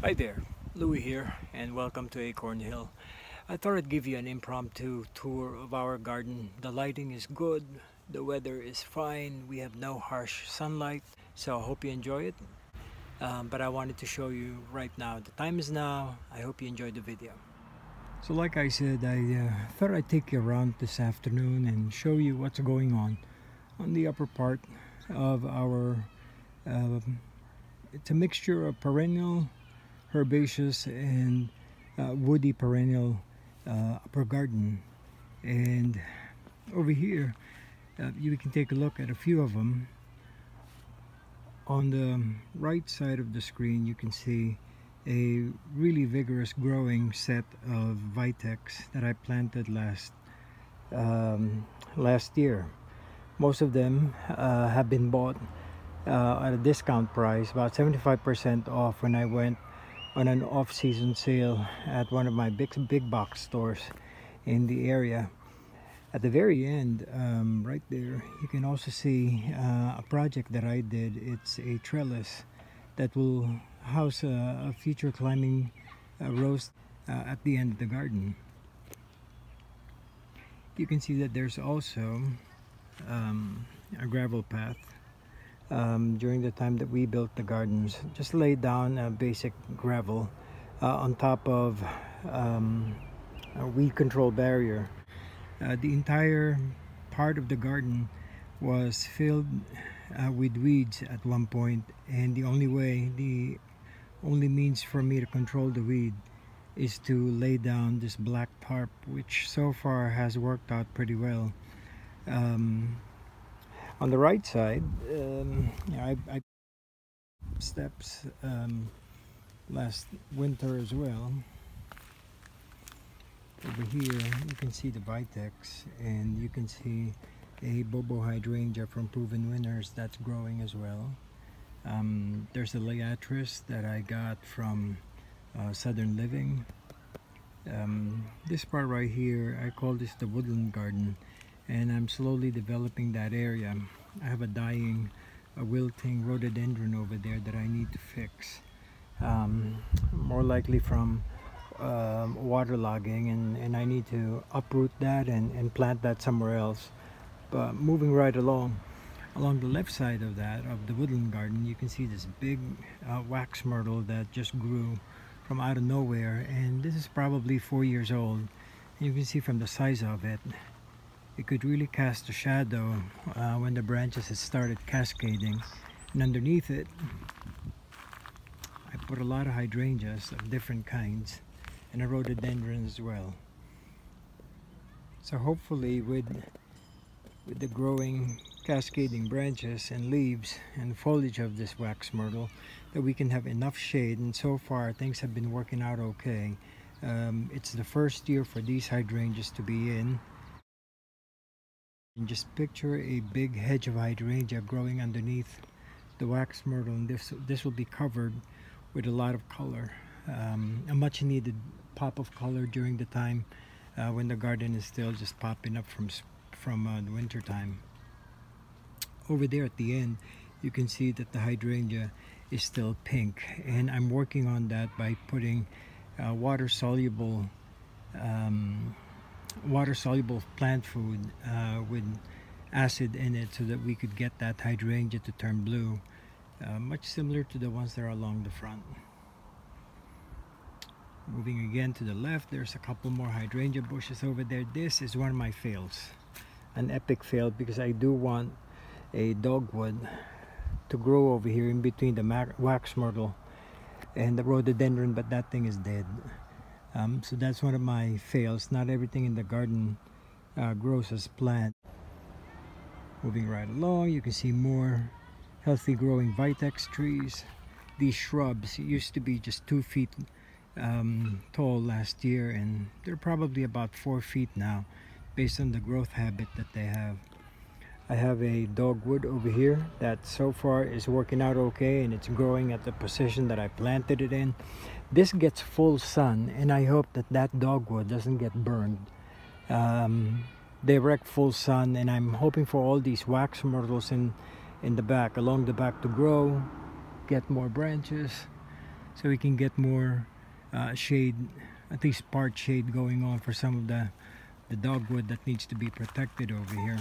Hi there, Louie here, and welcome to Acorn Hill. I thought I'd give you an impromptu tour of our garden. The lighting is good, the weather is fine, we have no harsh sunlight, so I hope you enjoy it. Um, but I wanted to show you right now. The time is now. I hope you enjoyed the video. So like I said, I uh, thought I'd take you around this afternoon and show you what's going on on the upper part of our uh, it's a mixture of perennial herbaceous and uh, woody perennial uh, upper garden. And over here uh, you can take a look at a few of them on the right side of the screen you can see a really vigorous growing set of Vitex that I planted last um, last year. Most of them uh, have been bought uh, at a discount price about 75% off when I went on an off-season sale at one of my big big box stores in the area. At the very end um, right there you can also see uh, a project that I did. It's a trellis that will house a, a future climbing uh, rose uh, at the end of the garden. You can see that there's also um, a gravel path um, during the time that we built the gardens. Just laid down a basic gravel uh, on top of um, a weed control barrier. Uh, the entire part of the garden was filled uh, with weeds at one point and the only way the only means for me to control the weed is to lay down this black tarp which so far has worked out pretty well. Um, on the right side um, I, I steps um, last winter as well. Over here you can see the Vitex and you can see a Bobo hydrangea from Proven Winners that's growing as well. Um, there's a Liatris that I got from uh, Southern Living. Um, this part right here I call this the woodland garden and I'm slowly developing that area. I have a dying, a wilting rhododendron over there that I need to fix. Um, more likely from um, waterlogging and, and I need to uproot that and, and plant that somewhere else. But moving right along, along the left side of that, of the woodland garden, you can see this big uh, wax myrtle that just grew from out of nowhere and this is probably four years old. You can see from the size of it it could really cast a shadow uh, when the branches had started cascading. And underneath it I put a lot of hydrangeas of different kinds and a rhododendron as well. So hopefully with with the growing cascading branches and leaves and foliage of this wax myrtle that we can have enough shade. And so far things have been working out okay. Um, it's the first year for these hydrangeas to be in and just picture a big hedge of hydrangea growing underneath the wax myrtle and this this will be covered with a lot of color um, a much needed pop of color during the time uh, when the garden is still just popping up from from uh, the winter time. Over there at the end you can see that the hydrangea is still pink and I'm working on that by putting uh, water soluble um, water soluble plant food uh, with acid in it so that we could get that hydrangea to turn blue uh, much similar to the ones that are along the front. Moving again to the left there's a couple more hydrangea bushes over there. This is one of my fails an epic fail because I do want a dogwood to grow over here in between the wax myrtle and the rhododendron but that thing is dead um, so that's one of my fails. Not everything in the garden uh, grows as planned. Moving right along, you can see more healthy growing vitex trees. These shrubs used to be just two feet um, tall last year and they're probably about four feet now based on the growth habit that they have. I have a dogwood over here that so far is working out okay and it's growing at the position that I planted it in. This gets full sun and I hope that that dogwood doesn't get burned. Um, direct full sun and I'm hoping for all these wax myrtles in, in the back, along the back to grow, get more branches. so we can get more uh, shade at least part shade going on for some of the the dogwood that needs to be protected over here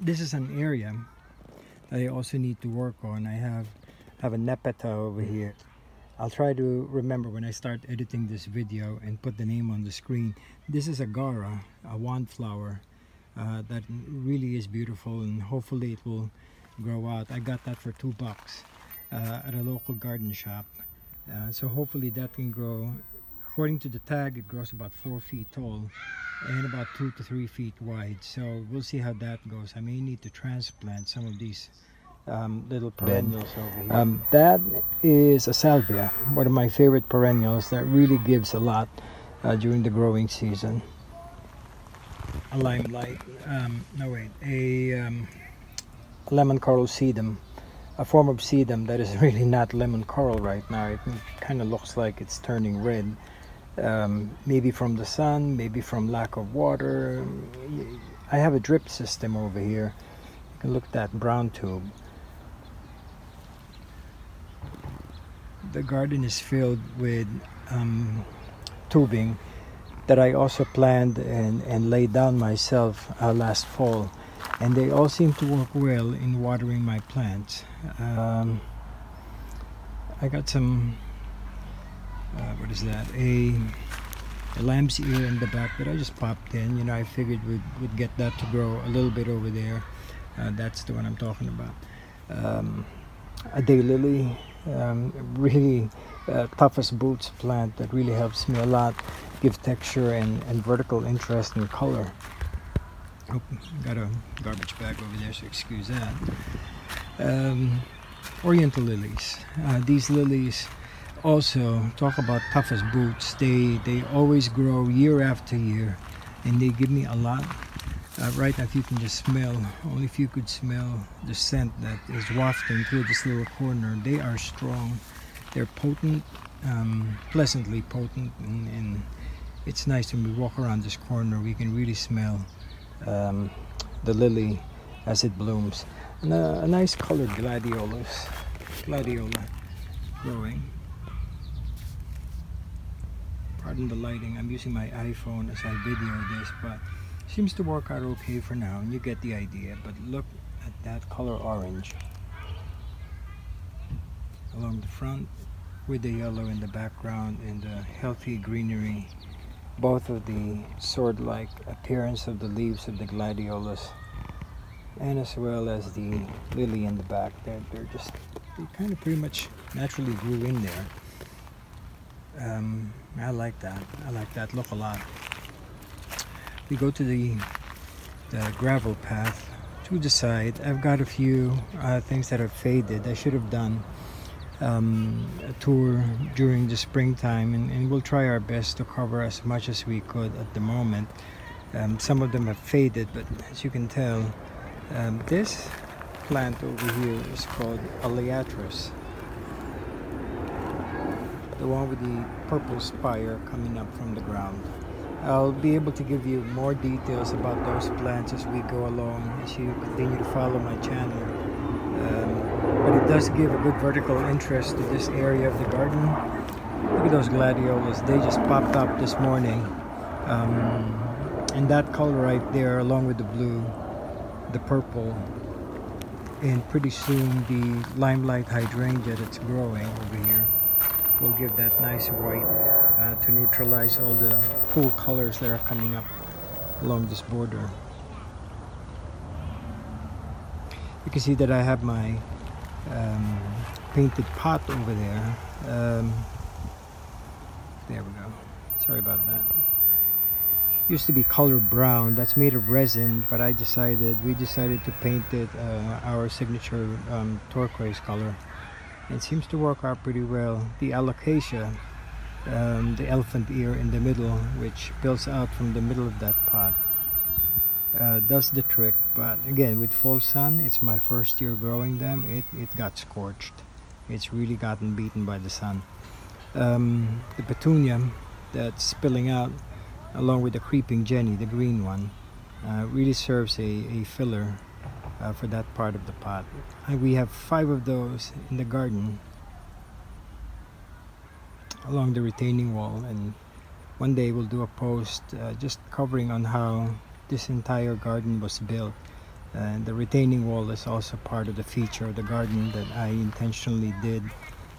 this is an area that I also need to work on I have have a nepeta over here I'll try to remember when I start editing this video and put the name on the screen. This is a Gaura a wand flower uh, that really is beautiful and hopefully it will grow out. I got that for two bucks uh, at a local garden shop. Uh, so hopefully that can grow. According to the tag it grows about four feet tall and about two to three feet wide. So we'll see how that goes. I may need to transplant some of these um, little perennials over here um, that is a salvia one of my favorite perennials that really gives a lot uh, during the growing season a limelight um, no wait a um, lemon coral sedum a form of sedum that is really not lemon coral right now it kind of looks like it's turning red um, maybe from the sun, maybe from lack of water. I have a drip system over here. You can look at that brown tube. The garden is filled with um, tubing that I also planned and, and laid down myself uh, last fall. And they all seem to work well in watering my plants. Um, I got some uh, what is that a, a, lamb's ear in the back that I just popped in you know I figured we'd, we'd get that to grow a little bit over there uh, that's the one I'm talking about um, a daylily um, really uh, toughest boots plant that really helps me a lot give texture and, and vertical interest and color. Oh, got a garbage bag over there so excuse that. Um, oriental lilies. Uh, these lilies also talk about toughest boots. They they always grow year after year and they give me a lot uh, right now if you can just smell only if you could smell the scent that is wafting through this little corner. They are strong. They're potent um, pleasantly potent and, and, it's nice when we walk around this corner we can really smell um, the lily as it blooms. And a, a nice colored gladiolus gladiola growing. Pardon the lighting. I'm using my iPhone as I video this but seems to work out okay for now and you get the idea but look at that color orange along the front with the yellow in the background and the healthy greenery both of the sword-like appearance of the leaves of the gladiolus and as well as the lily in the back they're, they're just they kind of pretty much naturally grew in there um, I like that. I like that look a lot. We go to the, the gravel path to the side. I've got a few uh, things that have faded. I should have done um, a tour during the springtime and, and, we'll try our best to cover as much as we could at the moment. Um, some of them have faded but as you can tell um, this plant over here is called Liatris the one with the purple spire coming up from the ground. I'll be able to give you more details about those plants as we go along as you continue to follow my channel. Um, but it does give a good vertical interest to this area of the garden. Look at those gladiolas, they just popped up this morning. Um, and that color right there along with the blue, the purple, and pretty soon the limelight hydrangea that's growing over here will give that nice white uh, to neutralize all the cool colors that are coming up along this border. You can see that I have my um, painted pot over there. Um, there we go. Sorry about that. Used to be color brown. That's made of resin, but I decided we decided to paint it uh, our signature um, turquoise color it seems to work out pretty well. The alocasia um, the elephant ear in the middle which builds out from the middle of that pot uh, does the trick. But again with full sun it's my first year growing them. It, it got scorched. It's really gotten beaten by the sun. Um, the petunia that's spilling out along with the creeping jenny the green one uh, really serves a, a filler uh, for that part of the pot. And we have five of those in the garden. along the retaining wall and one day we'll do a post uh, just covering on how this entire garden was built and the retaining wall is also part of the feature of the garden that I intentionally did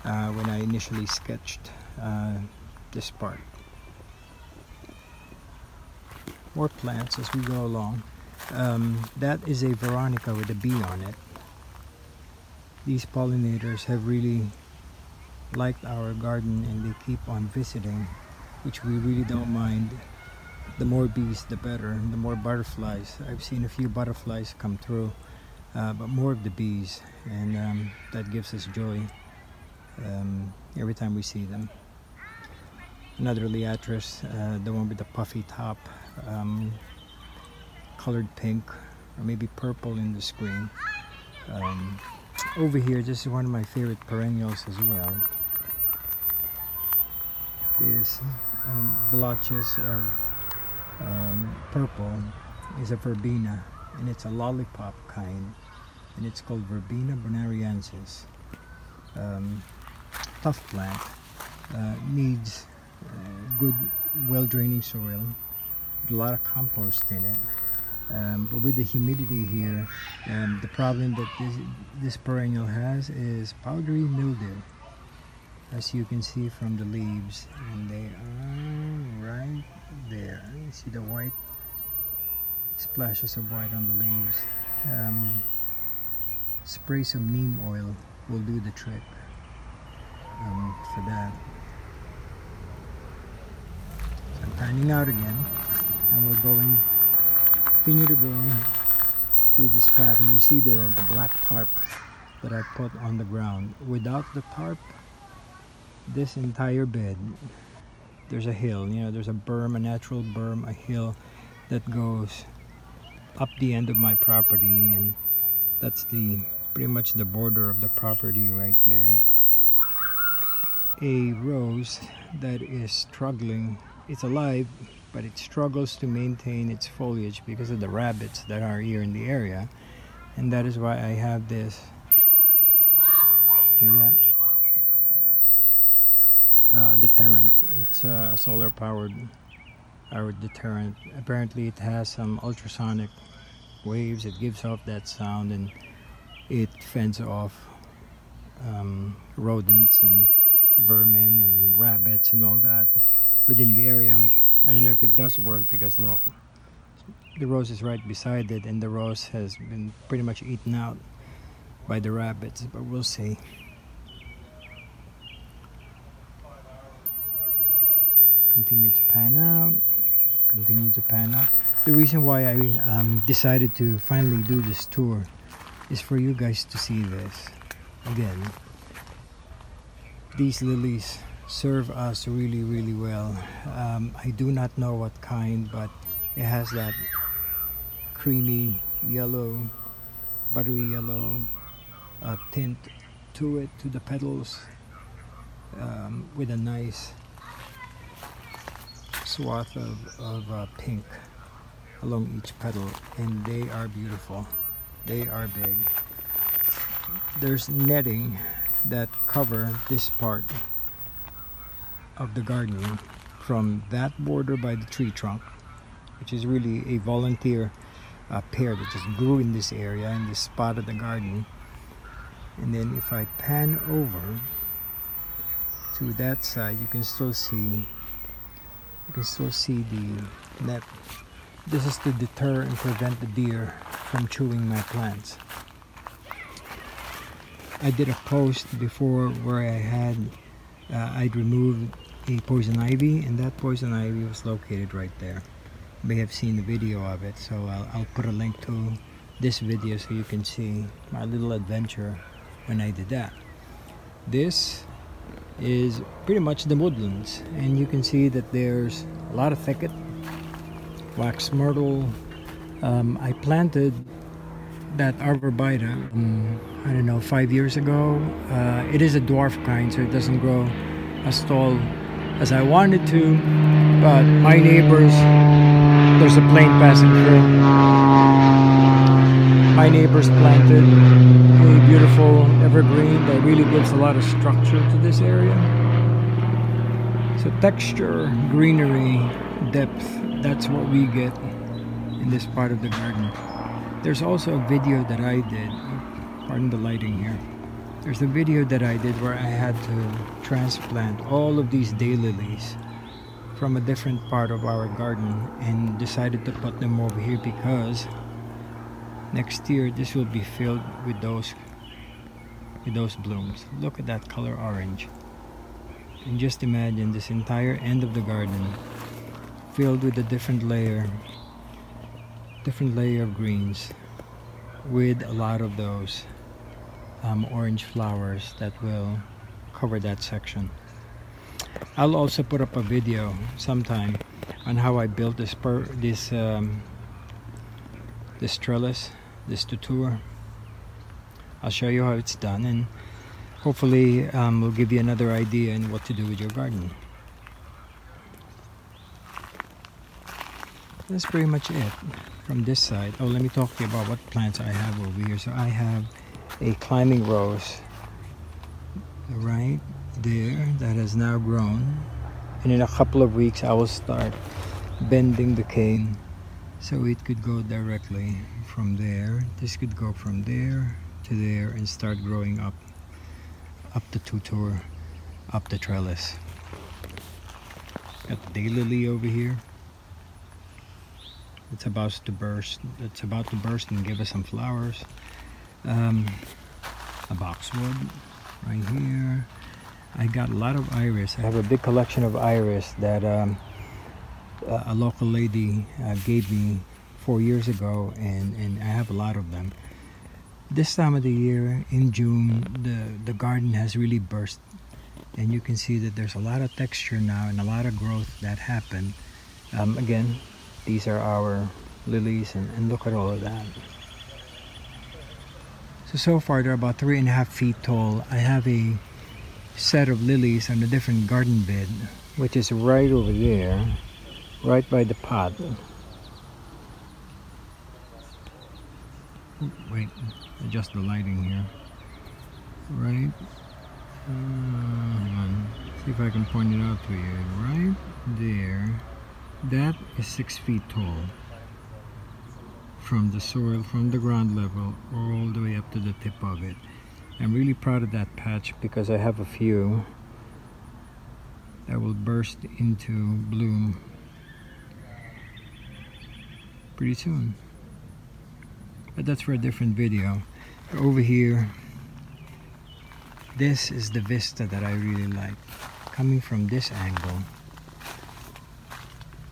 uh, when I initially sketched uh, this part. More plants as we go along. Um, that is a Veronica with a bee on it. These pollinators have really liked our garden and they keep on visiting, which we really don't mind. The more bees, the better. The more butterflies. I've seen a few butterflies come through, uh, but more of the bees, and um, that gives us joy um, every time we see them. Another liatris, uh, the one with the puffy top, um, colored pink, or maybe purple in the screen. Um, over here, this is one of my favorite perennials as well. These um, blotches of um, purple is a verbena, and it's a lollipop kind, and it's called Verbena bonariensis. Um, tough plant, uh, needs uh, good, well-draining soil, a lot of compost in it. Um, but with the humidity here, um, the problem that this, this perennial has is powdery mildew. As you can see from the leaves, and they are right there. You see the white splashes of white on the leaves. Um, spray some neem oil will do the trick um, for that. So I'm panning out again, and we're going continue to go through this path and you see the, the black tarp that I put on the ground. Without the tarp, this entire bed, there's a hill, you know, there's a berm, a natural berm, a hill that goes up the end of my property and that's the pretty much the border of the property right there. A rose that is struggling, it's alive, but it struggles to maintain its foliage because of the rabbits that are here in the area. And that is why I have this. Hear that? Uh, deterrent. It's uh, a solar powered uh, deterrent. Apparently it has some ultrasonic waves. It gives off that sound and it fends off um, rodents and vermin and rabbits and all that within the area I don't know if it does work because look, the rose is right beside it and the rose has been pretty much eaten out by the rabbits, but we'll see. Continue to pan out, continue to pan out. The reason why I um, decided to finally do this tour is for you guys to see this. Again, these lilies serve us really really well. Um, I do not know what kind but it has that creamy yellow buttery yellow uh, tint to it to the petals um, with a nice swath of, of uh, pink along each petal. And they are beautiful. They are big. There's netting that cover this part of the garden from that border by the tree trunk which is really a volunteer uh, pear that just grew in this area in this spot of the garden. And then if I pan over to that side you can still see you can still see the net. This is to deter and prevent the deer from chewing my plants. I did a post before where I had uh, I'd removed a poison ivy and that poison ivy was located right there. May have seen the video of it so I'll, I'll put a link to this video so you can see my little adventure when I did that. This is pretty much the woodlands and you can see that there's a lot of thicket wax myrtle. Um, I planted that arborvitae um, I don't know five years ago. Uh, it is a dwarf kind so it doesn't grow as tall as I wanted to, but my neighbors, there's a plane passing through. My neighbors planted a beautiful evergreen that really gives a lot of structure to this area. So texture, greenery, depth, that's what we get in this part of the garden. There's also a video that I did, pardon the lighting here. There's a video that I did where I had to transplant all of these daylilies from a different part of our garden and decided to put them over here because next year this will be filled with those with those blooms. Look at that color orange. And just imagine this entire end of the garden filled with a different layer different layer of greens with a lot of those um, orange flowers that will cover that section I'll also put up a video sometime on how I built this per this um, this trellis, this tuteur. I'll show you how it's done and hopefully um, we'll give you another idea in what to do with your garden. That's pretty much it from this side. Oh, let me talk to you about what plants I have over here. So I have a climbing rose, right? there that has now grown. And in a couple of weeks I will start bending the cane so it could go directly from there. This could go from there to there and start growing up up the tuteur up the trellis. Got the daylily over here. It's about to burst. It's about to burst and give us some flowers um, a boxwood right here I got a lot of iris. I have a big collection of iris that um, a local lady uh, gave me four years ago and, and I have a lot of them. This time of the year in June the, the garden has really burst and you can see that there's a lot of texture now and a lot of growth that happened. Um, again these are our lilies and, and look at all of that. So so far they're about three and a half feet tall. I have a set of lilies on a different garden bed which is right over there right by the pot wait adjust the lighting here. Right. Uh, see if I can point it out to you. Right there. That is six feet tall from the soil from the ground level all the way up to the tip of it. I'm really proud of that patch because I have a few that will burst into bloom pretty soon. But that's for a different video. Over here this is the vista that I really like. Coming from this angle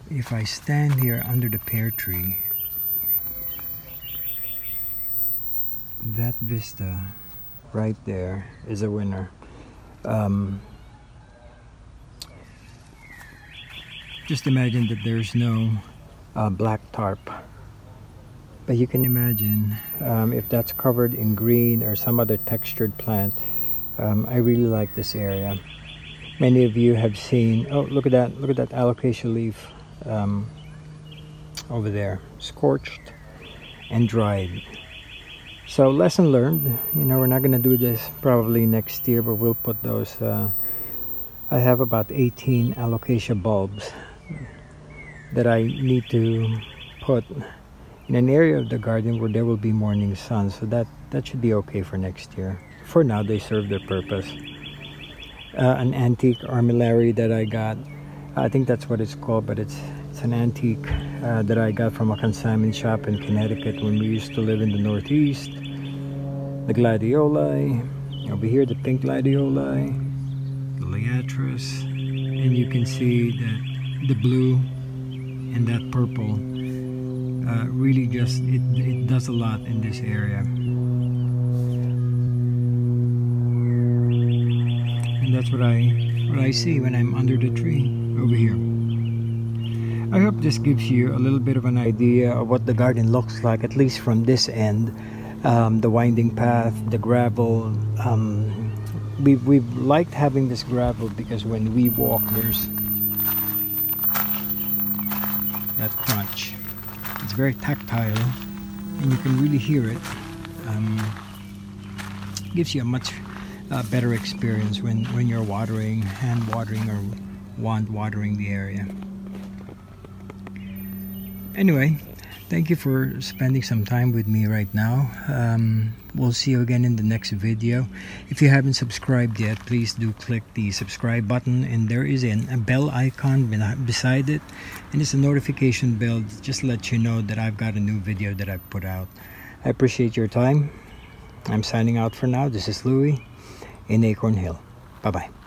if I stand here under the pear tree that vista right there is a winner. Um, just imagine that there's no uh, black tarp. But you can imagine um, if that's covered in green or some other textured plant. Um, I really like this area. Many of you have seen, oh look at that, look at that alocasia leaf um, over there. Scorched and dried. So lesson learned, you know, we're not going to do this probably next year, but we'll put those, uh, I have about 18 alocasia bulbs that I need to put in an area of the garden where there will be morning sun. So that, that should be okay for next year. For now, they serve their purpose. Uh, an antique armillary that I got, I think that's what it's called, but it's it's an antique uh, that I got from a consignment shop in Connecticut when we used to live in the Northeast. The gladioli, over here the pink gladioli, the liatris, and you can see that the blue and that purple uh, really just, it, it does a lot in this area. And that's what I, what I see when I'm under the tree over here. I hope this gives you a little bit of an idea of what the garden looks like, at least from this end. Um, the winding path, the gravel. Um, we've, we've liked having this gravel because when we walk, there's that crunch. It's very tactile and you can really hear it. Um, gives you a much uh, better experience when, when you're watering, hand watering or wand watering the area. Anyway, thank you for spending some time with me right now. Um, we'll see you again in the next video. If you haven't subscribed yet, please do click the subscribe button and there is an, a bell icon beside it and it's a notification bell just let you know that I've got a new video that I've put out. I appreciate your time. I'm signing out for now. This is Louie in Acorn Hill. Bye-bye.